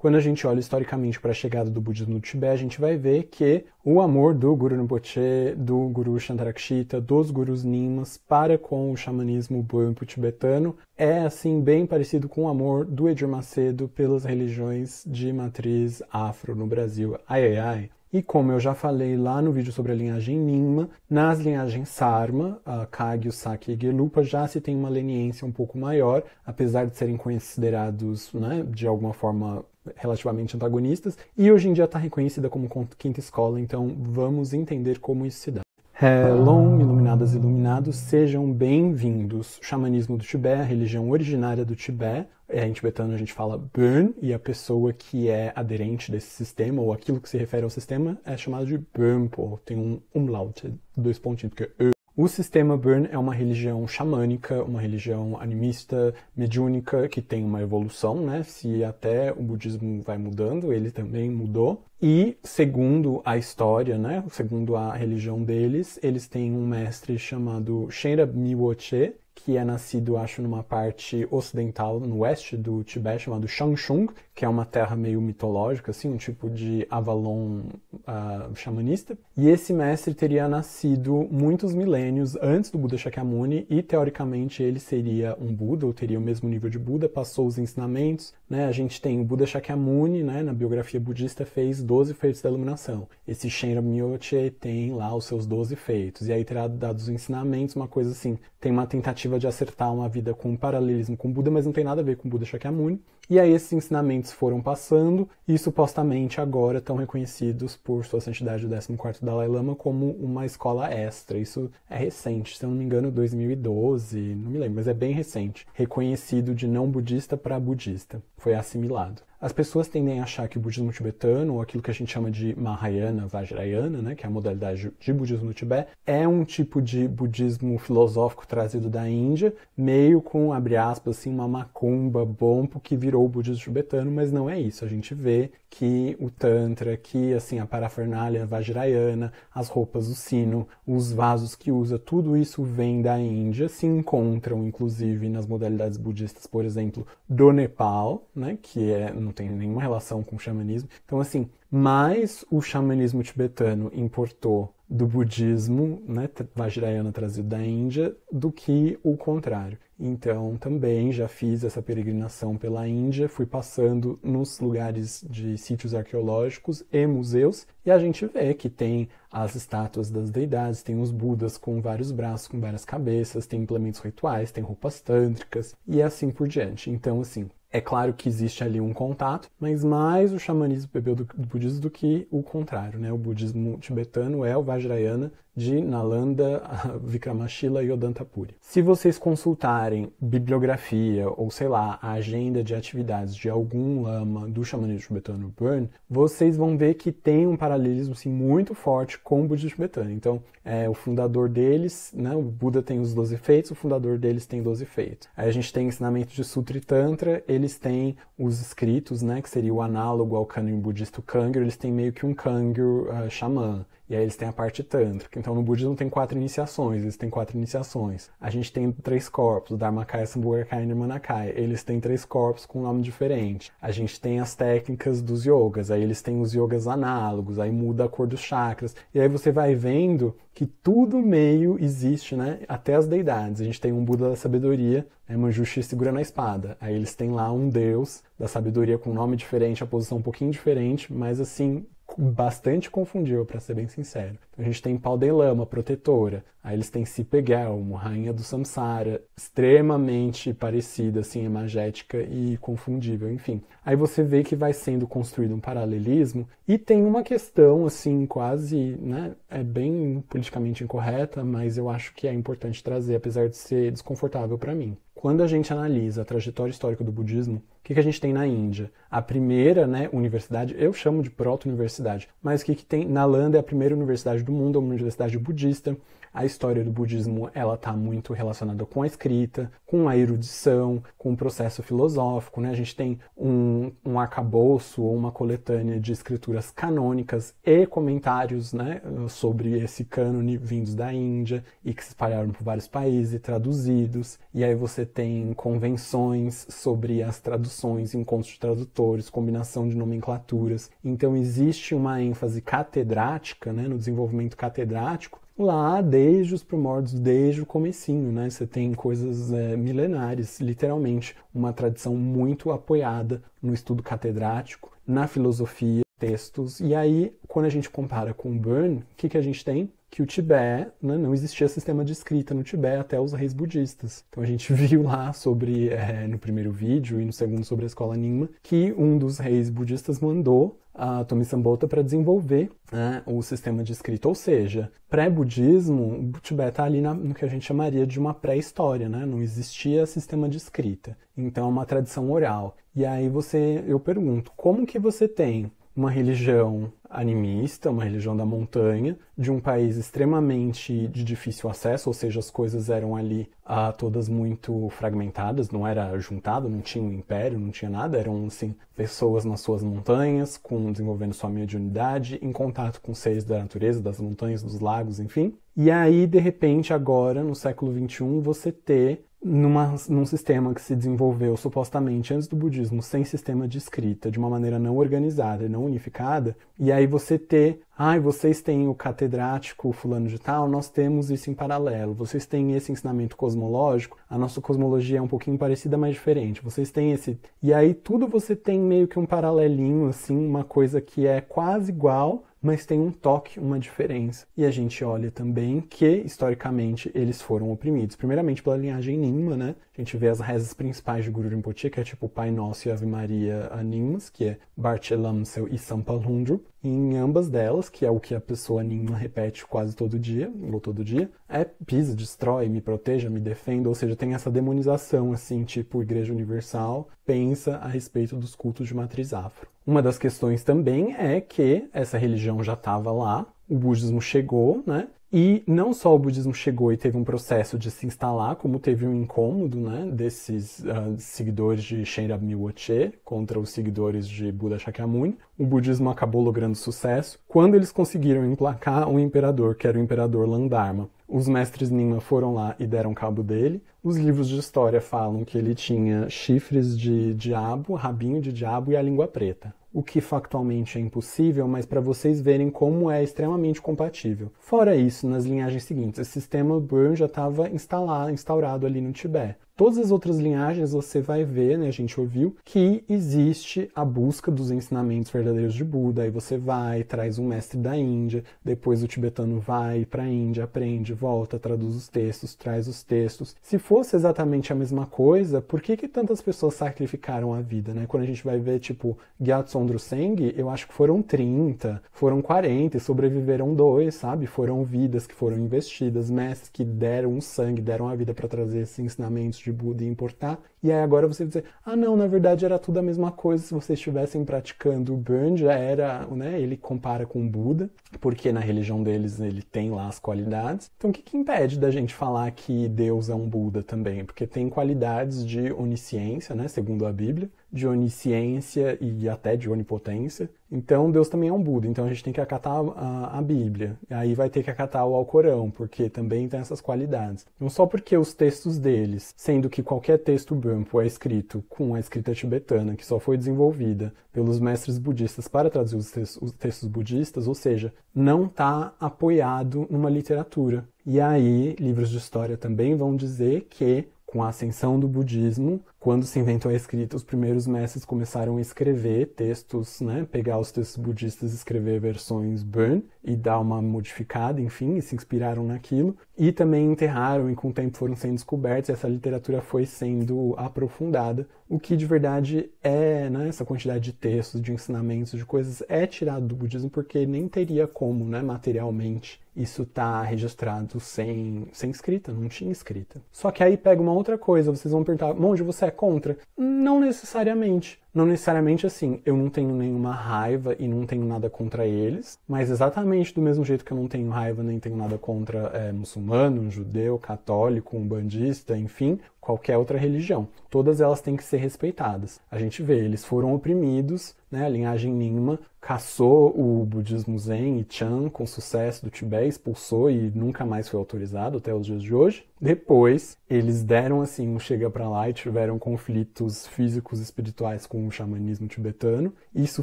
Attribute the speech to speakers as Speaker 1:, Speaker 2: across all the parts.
Speaker 1: quando a gente olha historicamente para a chegada do budismo no Tibete, a gente vai ver que o amor do Guru Rinpoche, do Guru Shantarakshita, dos Gurus Nimas para com o xamanismo Bumpo tibetano é assim bem parecido com o amor do Edir Macedo pelas religiões de matriz afro no Brasil. Ai ai ai. E como eu já falei lá no vídeo sobre a linhagem Nyingma, nas linhagens Sarma, a Kagyu, Saki e Gelupa já se tem uma leniência um pouco maior, apesar de serem considerados né, de alguma forma relativamente antagonistas, e hoje em dia está reconhecida como quinta escola, então vamos entender como isso se dá. Hello, iluminadas e iluminados, sejam bem-vindos. O xamanismo do Tibete, a religião originária do Tibete, é, em tibetano a gente fala Burn, e a pessoa que é aderente desse sistema, ou aquilo que se refere ao sistema, é chamado de Burnpo. Tem um umlaut, dois pontinhos, porque é o sistema Burn é uma religião xamânica, uma religião animista, mediúnica, que tem uma evolução, né? Se até o budismo vai mudando, ele também mudou. E, segundo a história, né? Segundo a religião deles, eles têm um mestre chamado Shenra Miwoche, que é nascido, acho, numa parte ocidental, no oeste do Tibete, chamado Shangshung, que é uma terra meio mitológica, assim, um tipo de Avalon uh, xamanista. E esse mestre teria nascido muitos milênios antes do Buda Shakyamuni e, teoricamente, ele seria um Buda, ou teria o mesmo nível de Buda, passou os ensinamentos. Né? A gente tem o Buda Shakyamuni, né, na biografia budista, fez 12 feitos da iluminação. Esse Shenra Myoche tem lá os seus 12 feitos. E aí terá dado os ensinamentos, uma coisa assim, tem uma tentativa de acertar uma vida com um paralelismo com Buda, mas não tem nada a ver com Buda Shakyamuni. E aí esses ensinamentos foram passando e supostamente agora estão reconhecidos por sua santidade o 14º Dalai Lama como uma escola extra. Isso é recente, se eu não me engano 2012, não me lembro, mas é bem recente. Reconhecido de não budista para budista. Foi assimilado. As pessoas tendem a achar que o budismo tibetano, ou aquilo que a gente chama de Mahayana, Vajrayana, né, que é a modalidade de budismo no Tibete, é um tipo de budismo filosófico trazido da Índia, meio com, abre aspas, assim, uma macumba, bompo, que virou o budismo tibetano, mas não é isso. A gente vê que o Tantra, que assim, a parafernália Vajrayana, as roupas, o sino, os vasos que usa, tudo isso vem da Índia, se encontram inclusive nas modalidades budistas, por exemplo, do Nepal, né, que é não tem nenhuma relação com o xamanismo. Então, assim, mais o xamanismo tibetano importou do budismo, né, Vajrayana trazido da Índia, do que o contrário. Então, também já fiz essa peregrinação pela Índia, fui passando nos lugares de sítios arqueológicos e museus, e a gente vê que tem as estátuas das deidades, tem os budas com vários braços, com várias cabeças, tem implementos rituais, tem roupas tântricas e assim por diante. Então, assim, é claro que existe ali um contato, mas mais o xamanismo bebeu do, budismo do que o contrário, né? O budismo tibetano é o Vajrayana de Nalanda, Vikramashila e Odantapuri. Se vocês consultarem bibliografia ou, sei lá, a agenda de atividades de algum lama do xamanismo tibetano Burn, vocês vão ver que tem um paralelismo assim, muito forte com o budismo tibetano. Então, é, o fundador deles, né, o Buda tem os 12 feitos, o fundador deles tem 12 feitos. Aí a gente tem ensinamento de Sutra e Tantra, eles têm os escritos, né, que seria o análogo ao cânon budista Kangyo, eles têm meio que um Kangyo uh, xamã. E aí eles têm a parte tântrica. Então no budismo tem quatro iniciações, eles têm quatro iniciações. A gente tem três corpos, Dharmakaya, Sambhogakaya e Nirmanakaya. Eles têm três corpos com um nome diferente. A gente tem as técnicas dos yogas, aí eles têm os yogas análogos, aí muda a cor dos chakras. E aí você vai vendo que tudo meio existe, né? Até as deidades. A gente tem um Buda da sabedoria, né? Manjushri segurando a espada. Aí eles têm lá um deus da sabedoria com um nome diferente, a posição um pouquinho diferente, mas assim, bastante confundível, para ser bem sincero. A gente tem Pau de Lama, protetora. Aí eles têm Cipegelmo, rainha do Samsara, extremamente parecida, assim, imagética e confundível, enfim. Aí você vê que vai sendo construído um paralelismo e tem uma questão, assim, quase, né, é bem politicamente incorreta, mas eu acho que é importante trazer, apesar de ser desconfortável para mim. Quando a gente analisa a trajetória histórica do budismo, que, que a gente tem na Índia? A primeira né, universidade, eu chamo de proto-universidade, mas o que, que tem? Nalanda é a primeira universidade do mundo, é uma universidade budista. A história do budismo ela está muito relacionada com a escrita, com a erudição, com o processo filosófico. Né? A gente tem um, um arcabouço ou uma coletânea de escrituras canônicas e comentários né, sobre esse cânone vindos da Índia e que se espalharam por vários países, traduzidos. E aí você tem convenções sobre as traduções encontros de tradutores, combinação de nomenclaturas. Então existe uma ênfase catedrática, né, no desenvolvimento catedrático, lá desde os primórdios, desde o comecinho, né? Você tem coisas é, milenares, literalmente, uma tradição muito apoiada no estudo catedrático, na filosofia, textos. E aí, quando a gente compara com Burn, o que, que a gente tem? que o Tibete, né, não existia sistema de escrita no Tibete até os reis budistas. Então a gente viu lá sobre, é, no primeiro vídeo e no segundo sobre a escola Nyingma, que um dos reis budistas mandou a Tomisambota para desenvolver né, o sistema de escrita. Ou seja, pré-budismo, o Tibete está ali na, no que a gente chamaria de uma pré-história, né? não existia sistema de escrita. Então é uma tradição oral. E aí você, eu pergunto, como que você tem uma religião animista, uma religião da montanha, de um país extremamente de difícil acesso, ou seja, as coisas eram ali ah, todas muito fragmentadas, não era juntado, não tinha um império, não tinha nada, eram assim pessoas nas suas montanhas, com desenvolvendo sua mediunidade, em contato com seres da natureza, das montanhas, dos lagos, enfim. E aí, de repente, agora, no século XXI, você ter numa, num sistema que se desenvolveu supostamente antes do budismo sem sistema de escrita, de uma maneira não organizada e não unificada, e aí você ter, ai, ah, vocês têm o catedrático fulano de tal, nós temos isso em paralelo, vocês têm esse ensinamento cosmológico, a nossa cosmologia é um pouquinho parecida, mas diferente, vocês têm esse. E aí tudo você tem meio que um paralelinho, assim, uma coisa que é quase igual, mas tem um toque, uma diferença. E a gente olha também que, historicamente, eles foram oprimidos. Primeiramente pela linhagem Nyingma, né? A gente vê as rezas principais de Guru Rinpoche, que é tipo Pai Nosso e Ave Maria Animas, que é Barchelamsel e Sampalhundrup. E em ambas delas, que é o que a pessoa Nyingma repete quase todo dia, ou todo dia, é pisa, destrói, me proteja, me defenda, ou seja, tem essa demonização, assim, tipo Igreja Universal, pensa a respeito dos cultos de matriz afro. Uma das questões também é que essa religião já estava lá, o budismo chegou, né? E não só o budismo chegou e teve um processo de se instalar, como teve um incômodo né, desses uh, seguidores de Shenrab Miwoche contra os seguidores de Buda Shakyamuni, o budismo acabou logrando sucesso quando eles conseguiram emplacar um imperador, que era o imperador Landharma. Os mestres Nyingma foram lá e deram cabo dele. Os livros de história falam que ele tinha chifres de diabo, rabinho de diabo e a língua preta o que factualmente é impossível, mas para vocês verem como é extremamente compatível. Fora isso, nas linhagens seguintes, esse sistema Burn já estava instalado, instaurado ali no Tibete. Todas as outras linhagens você vai ver, né, a gente ouviu, que existe a busca dos ensinamentos verdadeiros de Buda. Aí você vai, traz um mestre da Índia, depois o tibetano vai para a Índia, aprende, volta, traduz os textos, traz os textos. Se fosse exatamente a mesma coisa, por que, que tantas pessoas sacrificaram a vida, né? Quando a gente vai ver, tipo, Gyatso Seng, eu acho que foram 30, foram 40 e sobreviveram dois, sabe? Foram vidas que foram investidas, mestres que deram um sangue, deram a vida para trazer esses ensinamentos de Buda e importar. E aí agora você dizer, ah não, na verdade era tudo a mesma coisa, se vocês estivessem praticando o Burn, já era, né, ele compara com Buda, porque na religião deles ele tem lá as qualidades. Então o que, que impede da gente falar que Deus é um Buda também? Porque tem qualidades de onisciência, né, segundo a Bíblia, de onisciência e até de onipotência. Então Deus também é um Buda, então a gente tem que acatar a, a, Bíblia. Aí vai ter que acatar o Alcorão, porque também tem essas qualidades. Não só porque os textos deles, sendo que qualquer texto Bumpo é escrito com a escrita tibetana, que só foi desenvolvida pelos mestres budistas para traduzir os os textos budistas, ou seja, não está apoiado numa literatura. E aí, livros de história também vão dizer que com a ascensão do budismo, quando se inventou a escrita, os primeiros mestres começaram a escrever textos, né, pegar os textos budistas escrever versões burn e dar uma modificada, enfim, e se inspiraram naquilo, e também enterraram e com o tempo foram sendo descobertos, e essa literatura foi sendo aprofundada, o que de verdade é, né, essa quantidade de textos, de ensinamentos, de coisas é tirado do budismo porque nem teria como, né, materialmente isso tá registrado sem, sem escrita, não tinha escrita. Só que aí pega uma outra coisa, vocês vão perguntar, monge, você é contra? Não necessariamente. Não necessariamente assim, eu não tenho nenhuma raiva e não tenho nada contra eles, mas exatamente do mesmo jeito que eu não tenho raiva nem tenho nada contra é, muçulmano, judeu, católico, umbandista, enfim, qualquer outra religião. Todas elas têm que ser respeitadas. A gente vê, eles foram oprimidos, né, a linhagem Nyingma caçou o budismo Zen e Chan com sucesso do Tibete, expulsou e nunca mais foi autorizado até os dias de hoje. Depois, eles deram assim um chega para lá e tiveram conflitos físicos espirituais com o xamanismo tibetano. Isso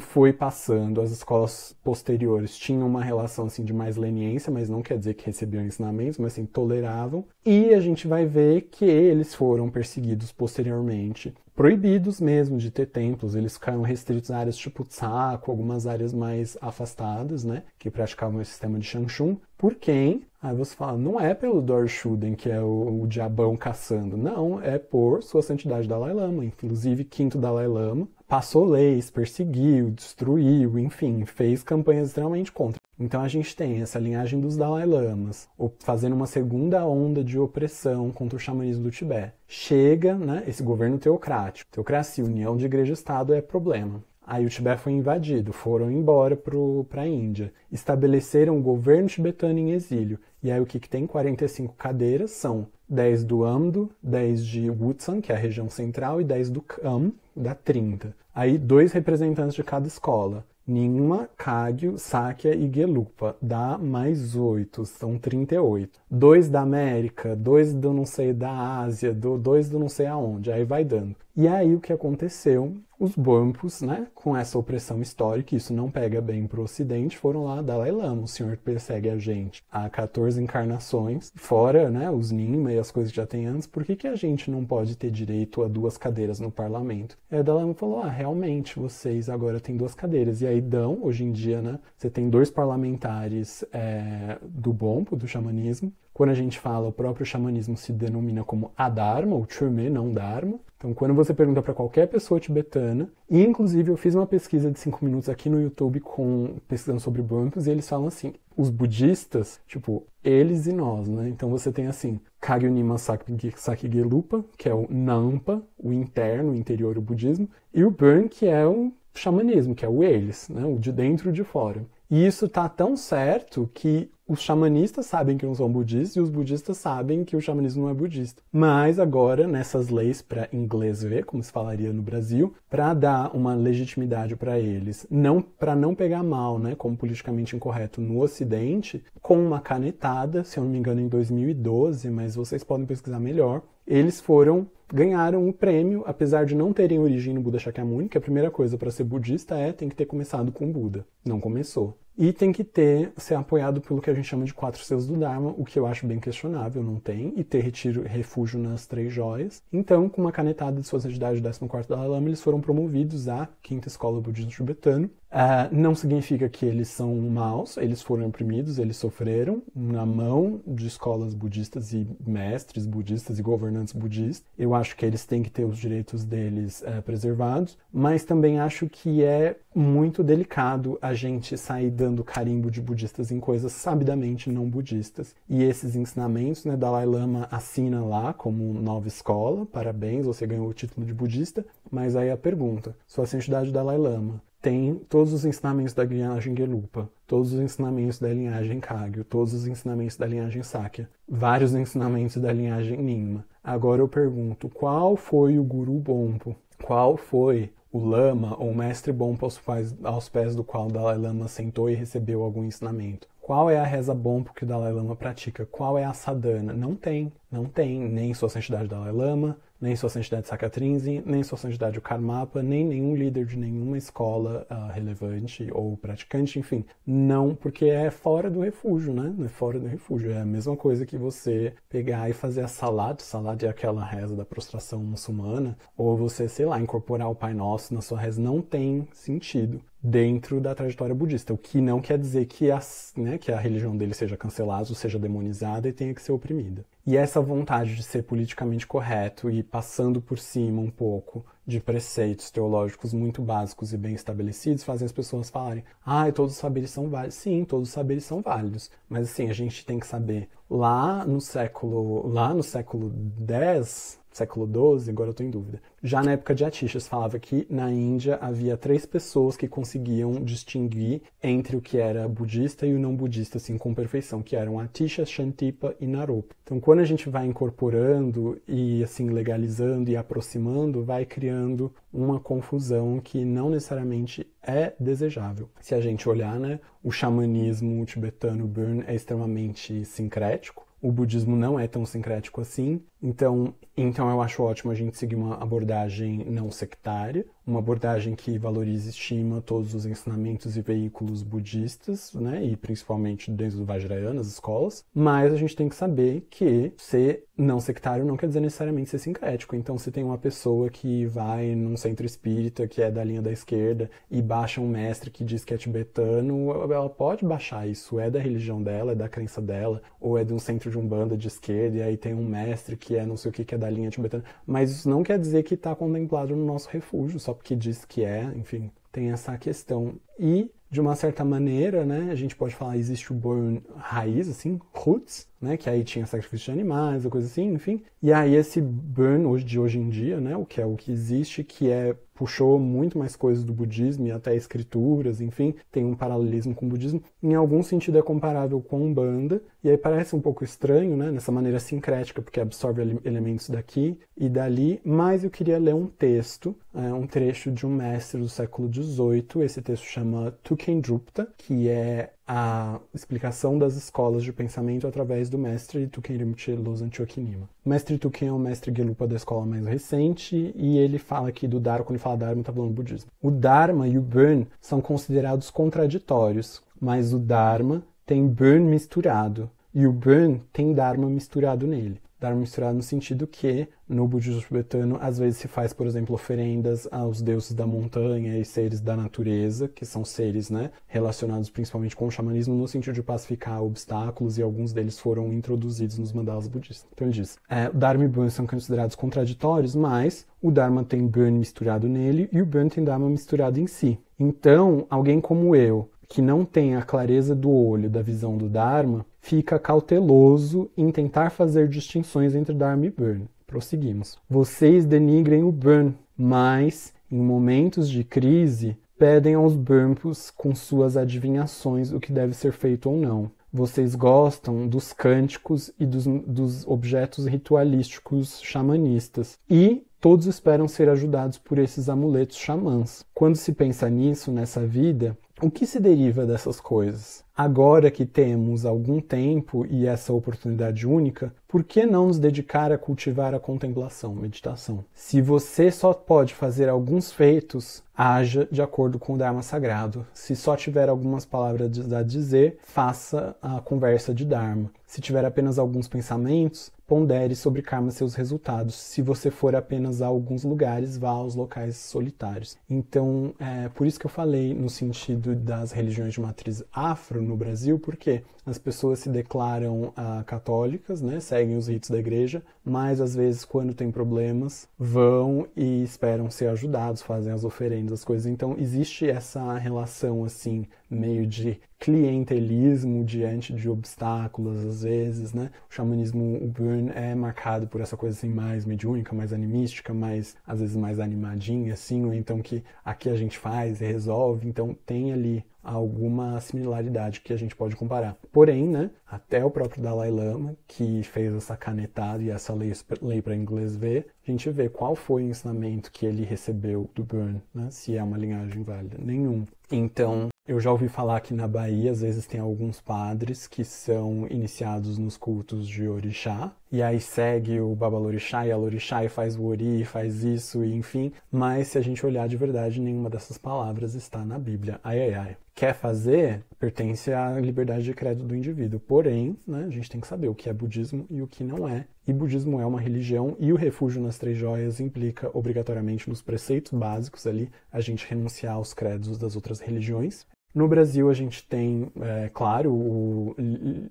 Speaker 1: foi passando, as escolas posteriores tinham uma relação assim de mais leniência, mas não quer dizer que recebiam ensinamentos, mas assim toleravam. E a gente vai ver que eles foram perseguidos posteriormente proibidos mesmo de ter templos, eles ficaram restritos a áreas tipo Tsaku, algumas áreas mais afastadas, né, que praticavam o sistema de Shangshun, por quem? Aí você fala, não é pelo Dorshuden, que é o, o diabão caçando, não, é por sua santidade Dalai Lama, inclusive quinto Dalai Lama, passou leis, perseguiu, destruiu, enfim, fez campanhas extremamente contra. Então a gente tem essa linhagem dos Dalai Lamas fazendo uma segunda onda de opressão contra o xamanismo do Tibete. Chega né, esse governo teocrático. Teocracia, união de igreja e Estado é problema. Aí o Tibete foi invadido, foram embora para a Índia, estabeleceram o governo tibetano em exílio. E aí o que, que tem? 45 cadeiras são 10 do Amdo, 10 de Wutsan, que é a região central, e 10 do Kham, dá 30. Aí dois representantes de cada escola. Ningma, Kagyu, Sakya e Gelupa. Dá mais 8, são 38. Dois da América, dois do não sei da Ásia, do, dois do não sei aonde. Aí vai dando. E aí o que aconteceu? Os Bumpos, né, com essa opressão histórica, isso não pega bem para o Ocidente, foram lá, Dalai Lama, o senhor persegue a gente há 14 encarnações, fora né, os Ninma e as coisas que já tem antes, por que, que a gente não pode ter direito a duas cadeiras no parlamento? E aí Dalai Lama falou, ah, realmente, vocês agora têm duas cadeiras. E aí dão, hoje em dia, né, você tem dois parlamentares é, do Bompo, do xamanismo, quando a gente fala, o próprio xamanismo se denomina como Adharma, ou Churme, não Dharma. Então, quando você pergunta para qualquer pessoa tibetana, e inclusive eu fiz uma pesquisa de 5 minutos aqui no YouTube com pesquisando sobre bancos, e eles falam assim: os budistas, tipo, eles e nós, né? Então você tem assim, Kagyu Nima Sakya Gelupa, que é o Nampa, o interno, o interior, o budismo, e o Burn, que é o xamanismo, que é o eles, né? o de dentro e de fora. E isso tá tão certo que os xamanistas sabem que não são budistas e os budistas sabem que o xamanismo não é budista. Mas agora, nessas leis para inglês ver, como se falaria no Brasil, para dar uma legitimidade para eles, não para não pegar mal, né, como politicamente incorreto no Ocidente, com uma canetada, se eu não me engano, em 2012, mas vocês podem pesquisar melhor, eles foram ganharam um prêmio, apesar de não terem origem no Buda Shakyamuni, que a primeira coisa para ser budista é tem que ter começado com Buda. Não começou. E tem que ter, ser apoiado pelo que a gente chama de quatro selos do Dharma, o que eu acho bem questionável, não tem, e ter retiro, refúgio nas três joias. Então, com uma canetada de sua santidade 14 Dalai Lama, eles foram promovidos à quinta escola budista tibetano, Uh, não significa que eles são maus, eles foram oprimidos, eles sofreram na mão de escolas budistas e mestres budistas e governantes budistas. Eu acho que eles têm que ter os direitos deles uh, preservados, mas também acho que é muito delicado a gente sair dando carimbo de budistas em coisas sabidamente não budistas. E esses ensinamentos, né, Dalai Lama assina lá como nova escola, parabéns, você ganhou o título de budista, mas aí a pergunta, sua santidade Dalai Lama, tem todos os ensinamentos da linhagem Gelupa, todos os ensinamentos da linhagem Kagyu, todos os ensinamentos da linhagem Sakya, vários ensinamentos da linhagem Nyingma. Agora eu pergunto, qual foi o Guru Bompo? Qual foi o Lama ou o Mestre Bompo aos pés, aos pés do qual Dalai Lama sentou e recebeu algum ensinamento? Qual é a reza Bompo que o Dalai Lama pratica? Qual é a sadhana? Não tem, não tem nem sua santidade Dalai Lama, nem sua santidade Sakatrinzi, nem sua santidade o Karmapa, nem nenhum líder de nenhuma escola uh, relevante ou praticante, enfim. Não, porque é fora do refúgio, né? É fora do refúgio. É a mesma coisa que você pegar e fazer a salat, salat é aquela reza da prostração muçulmana, ou você, sei lá, incorporar o Pai Nosso na sua reza, não tem sentido dentro da trajetória budista, o que não quer dizer que a, né, que a religião dele seja cancelada ou seja demonizada e tenha que ser oprimida. E essa vontade de ser politicamente correto e passando por cima um pouco de preceitos teológicos muito básicos e bem estabelecidos fazem as pessoas falarem: ah, todos os saberes são válidos. Sim, todos os saberes são válidos. Mas assim, a gente tem que saber lá no século, lá no século X, século XII, agora eu estou em dúvida. Já na época de Atishas, falava que na Índia havia três pessoas que conseguiam distinguir entre o que era budista e o não budista, assim, com perfeição, que eram Atisha, Shantipa e Naropa. Então, quando a gente vai incorporando e, assim, legalizando e aproximando, vai criando uma confusão que não necessariamente é desejável. Se a gente olhar, né, o xamanismo tibetano Burn é extremamente sincrético, o budismo não é tão sincrético assim, então, então eu acho ótimo a gente seguir uma abordagem não sectária, uma abordagem que valorize e estima todos os ensinamentos e veículos budistas, né, e principalmente dentro do Vajrayana, as escolas, mas a gente tem que saber que ser não sectário não quer dizer necessariamente ser sincrético. Então, se tem uma pessoa que vai num centro espírita que é da linha da esquerda e baixa um mestre que diz que é tibetano, ela pode baixar isso, é da religião dela, é da crença dela, ou é de um centro de umbanda de esquerda e aí tem um mestre que é não sei o que, que é da linha tibetana. Mas isso não quer dizer que está contemplado no nosso refúgio, só porque diz que é, enfim, tem essa questão. E, de uma certa maneira, né, a gente pode falar, existe o Born raiz, assim, roots, né, que aí tinha sacrifício de animais, ou coisa assim, enfim. E aí esse burn hoje, de hoje em dia, né, o que é o que existe, que é puxou muito mais coisas do budismo e até escrituras, enfim, tem um paralelismo com o budismo. Em algum sentido é comparável com Umbanda, e aí parece um pouco estranho, né, nessa maneira sincrética, porque absorve elementos daqui e dali, mas eu queria ler um texto, é, um trecho de um mestre do século XVIII, esse texto chama Tukendrupta, que é a explicação das escolas de pensamento através do mestre Tuken Rinpoche Losang Chokhinima. O mestre Tuken é o mestre Gelupa da escola mais recente e ele fala aqui do Dharma, quando ele fala Dharma, está falando budismo. O Dharma e o Burn são considerados contraditórios, mas o Dharma tem Burn misturado e o Burn tem Dharma misturado nele. Dharma misturado no sentido que no budismo tibetano às vezes se faz, por exemplo, oferendas aos deuses da montanha e seres da natureza, que são seres, né, relacionados principalmente com o xamanismo no sentido de pacificar obstáculos e alguns deles foram introduzidos nos mandalas budistas. Então ele diz, é, o Dharma e o são considerados contraditórios, mas o Dharma tem Burn misturado nele e o Burn tem Dharma misturado em si. Então, alguém como eu, que não tem a clareza do olho da visão do Dharma, fica cauteloso em tentar fazer distinções entre Dharma e Burn. Prosseguimos. Vocês denigrem o Burn, mas, em momentos de crise, pedem aos Burmpos com suas adivinhações o que deve ser feito ou não. Vocês gostam dos cânticos e dos, dos objetos ritualísticos xamanistas e todos esperam ser ajudados por esses amuletos xamãs. Quando se pensa nisso, nessa vida, o que se deriva dessas coisas? Agora que temos algum tempo e essa oportunidade única, por que não nos dedicar a cultivar a contemplação, meditação? Se você só pode fazer alguns feitos, haja de acordo com o Dharma sagrado. Se só tiver algumas palavras a dizer, faça a conversa de Dharma. Se tiver apenas alguns pensamentos, pondere sobre karma seus resultados. Se você for apenas a alguns lugares, vá aos locais solitários. Então, é por isso que eu falei no sentido das religiões de matriz afro no Brasil, porque as pessoas se declaram ah, católicas, né, seguem os ritos da igreja, mas às vezes quando tem problemas vão e esperam ser ajudados, fazem as oferendas, as coisas. Então existe essa relação assim meio de clientelismo diante de obstáculos às vezes, né? O xamanismo, o Burn é marcado por essa coisa assim mais mediúnica, mais animística, mais às vezes mais animadinha assim, ou então que aqui a gente faz e resolve. Então tem ali alguma similaridade que a gente pode comparar. Porém, né, até o próprio Dalai Lama, que fez essa canetada e essa lei, lei para inglês ver, a gente vê qual foi o ensinamento que ele recebeu do Burn, né, se é uma linhagem válida. Nenhum. Então, eu já ouvi falar que na Bahia, às vezes, tem alguns padres que são iniciados nos cultos de orixá, e aí segue o babalorixá e a lorixá e faz o ori, faz isso, e enfim. Mas se a gente olhar de verdade, nenhuma dessas palavras está na Bíblia. Ai, ai, ai. Quer fazer, pertence à liberdade de crédito do indivíduo. Porém, né, a gente tem que saber o que é budismo e o que não é. E budismo é uma religião e o refúgio nas três joias implica obrigatoriamente nos preceitos básicos ali a gente renunciar aos credos das outras religiões. No Brasil, a gente tem, é, claro, o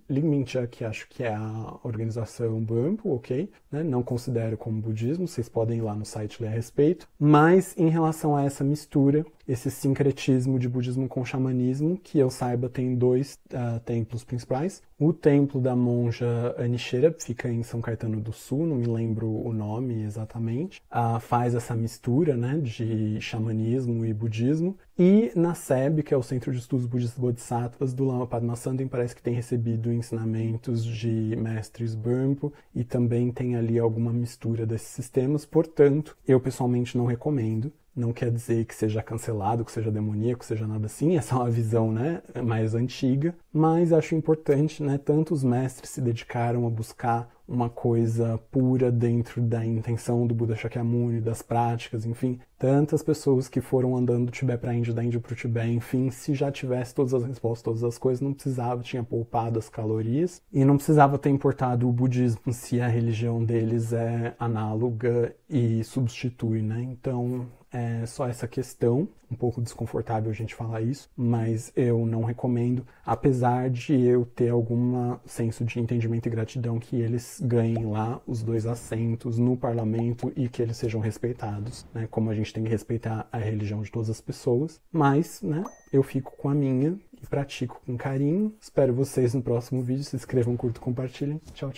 Speaker 1: Lingmincha, que acho que é a organização Bampo, ok? Né? Não considero como budismo, vocês podem ir lá no site ler a respeito. Mas, em relação a essa mistura, esse sincretismo de budismo com xamanismo, que eu saiba tem dois uh, templos principais. O templo da monja Anishera fica em São Caetano do Sul, não me lembro o nome exatamente. Uh, faz essa mistura né, de xamanismo e budismo. E na SEB, que é o Centro de Estudos Budistas Bodhisattvas do Lama Padmasambhava, parece que tem recebido ensinamentos de mestres Bumpo e também tem ali alguma mistura desses sistemas. Portanto, eu pessoalmente não recomendo não quer dizer que seja cancelado, que seja demoníaco, que seja nada assim, essa é uma visão né, mais antiga, mas acho importante, né, tantos mestres se dedicaram a buscar uma coisa pura dentro da intenção do Buda Shakyamuni, das práticas, enfim, tantas pessoas que foram andando do Tibete para a Índia, da Índia para o Tibete, enfim, se já tivesse todas as respostas, todas as coisas, não precisava, tinha poupado as calorias. E não precisava ter importado o budismo se a religião deles é análoga e substitui, né? Então, é só essa questão, um pouco desconfortável a gente falar isso, mas eu não recomendo, apesar de eu ter algum senso de entendimento e gratidão que eles ganhem lá os dois assentos no parlamento e que eles sejam respeitados, né? Como a gente tem que respeitar a religião de todas as pessoas, mas, né, eu fico com a minha e pratico com carinho. Espero vocês no próximo vídeo. Se inscrevam, curtam, compartilhem. Tchau, tchau.